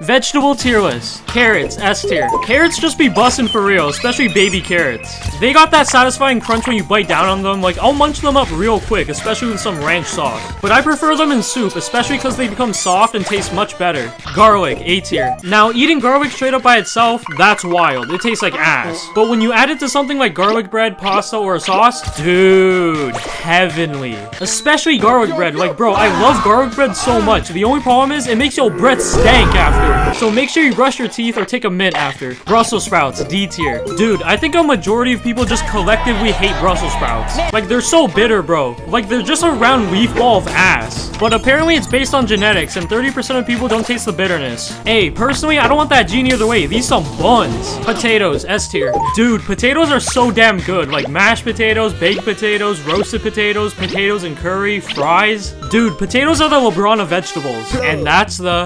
Vegetable tier list. Carrots, S tier. Carrots just be bussin' for real, especially baby carrots. They got that satisfying crunch when you bite down on them, like I'll munch them up real quick, especially with some ranch sauce. But I prefer them in soup, especially because they become soft and taste much better. Garlic, A tier. Now, eating garlic straight up by itself, that's wild. It tastes like ass. But when you add it to something like garlic bread, pasta, or a sauce, dude, heavenly. Especially garlic bread. Like, bro, I love garlic bread so much. The only problem is it makes your breath stank after. So make sure you brush your teeth or take a mint after. Brussels sprouts, D tier. Dude, I think a majority of people just collectively hate Brussels sprouts. Like, they're so bitter, bro. Like, they're just a round leaf ball of ass. But apparently it's based on genetics, and 30% of people don't taste the bitterness. Hey, personally, I don't want that genie either way. These some buns. Potatoes, S tier. Dude, potatoes are so damn good. Like, mashed potatoes, baked potatoes, roasted potatoes, potatoes and curry, fries. Dude, potatoes are the LeBron of vegetables. And that's the...